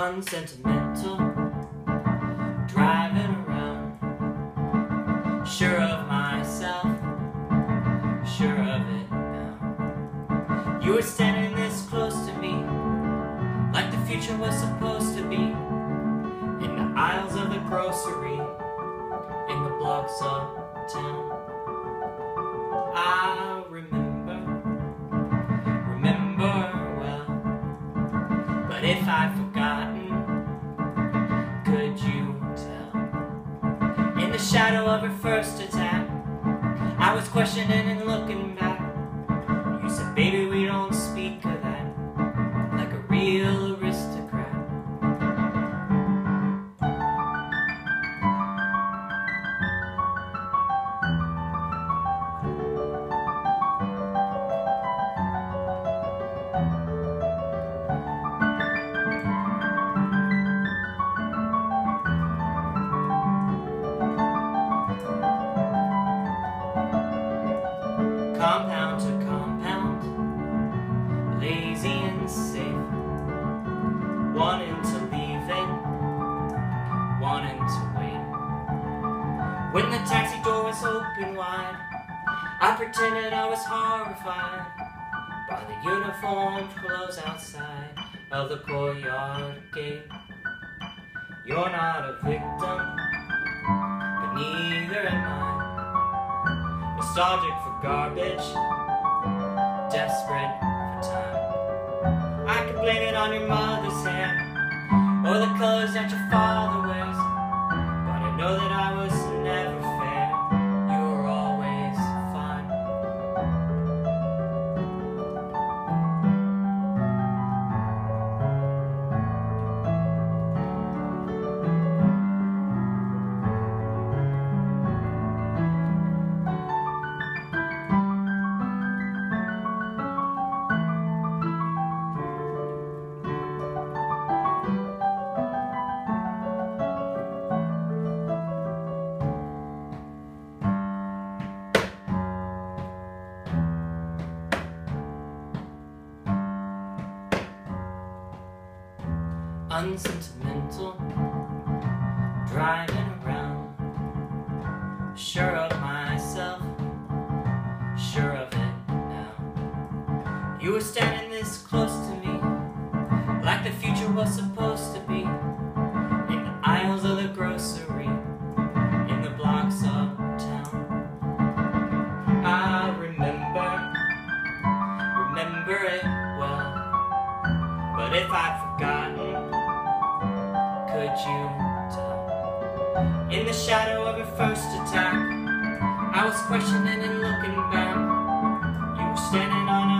unsentimental, driving around, sure of myself, sure of it now. You were standing this close to me, like the future was supposed to be, in the aisles of the grocery, in the blocks of town. I remember, remember well, but if I've shadow of her first attack, I was questioning and looking back. Open wide, I pretended I was horrified by the uniformed clothes outside of the courtyard gate. You're not a victim, but neither am I nostalgic for garbage, desperate for time. I could blame it on your mother's hair, or the colors that your father wears. But I know that I was never unsentimental, driving around, sure of myself, sure of it now. You were standing this close to me, like the future was supposed to be, in the aisles of the grocery, in the blocks of town. I remember, remember it well, but if forgotten, In the shadow of your first attack, I was questioning and looking back. You were standing on a